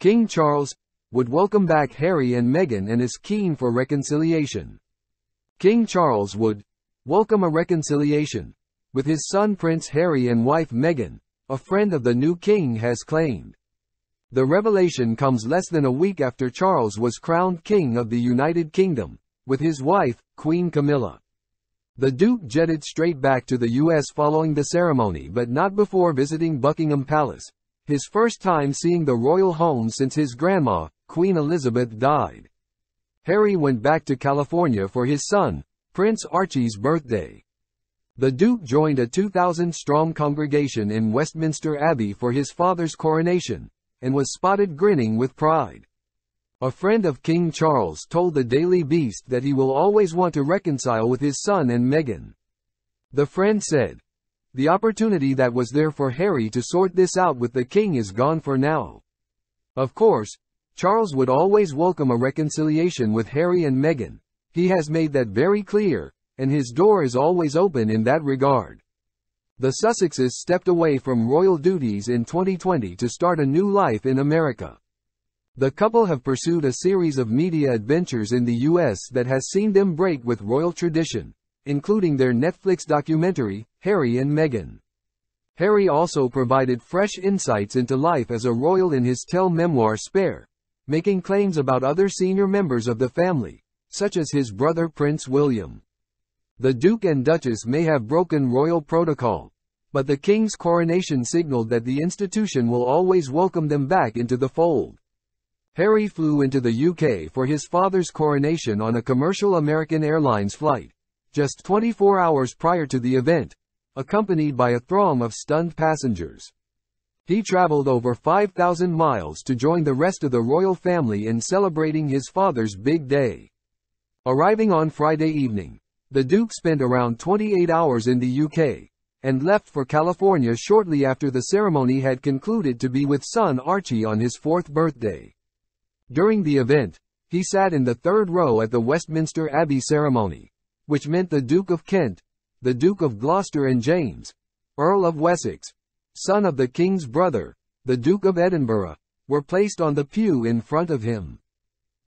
King Charles would welcome back Harry and Meghan and is keen for reconciliation. King Charles would welcome a reconciliation with his son Prince Harry and wife Meghan, a friend of the new king has claimed. The revelation comes less than a week after Charles was crowned King of the United Kingdom, with his wife, Queen Camilla. The Duke jetted straight back to the US following the ceremony but not before visiting Buckingham Palace, his first time seeing the royal home since his grandma, Queen Elizabeth died. Harry went back to California for his son, Prince Archie's birthday. The Duke joined a 2,000-strong congregation in Westminster Abbey for his father's coronation, and was spotted grinning with pride. A friend of King Charles told the Daily Beast that he will always want to reconcile with his son and Meghan. The friend said, The opportunity that was there for Harry to sort this out with the king is gone for now. Of course, Charles would always welcome a reconciliation with Harry and Meghan. He has made that very clear, and his door is always open in that regard. The Sussexes stepped away from royal duties in 2020 to start a new life in America. The couple have pursued a series of media adventures in the US that has seen them break with royal tradition, including their Netflix documentary, Harry and Meghan. Harry also provided fresh insights into life as a royal in his tell memoir Spare, making claims about other senior members of the family, such as his brother Prince William. The Duke and Duchess may have broken royal protocol, but the King's coronation signaled that the institution will always welcome them back into the fold. Harry flew into the UK for his father's coronation on a commercial American Airlines flight, just 24 hours prior to the event, accompanied by a throng of stunned passengers. He traveled over 5,000 miles to join the rest of the royal family in celebrating his father's big day. Arriving on Friday evening, the Duke spent around 28 hours in the UK, and left for California shortly after the ceremony had concluded to be with son Archie on his fourth birthday. During the event, he sat in the third row at the Westminster Abbey ceremony, which meant the Duke of Kent, the Duke of Gloucester and James, Earl of Wessex, son of the King's brother, the Duke of Edinburgh, were placed on the pew in front of him.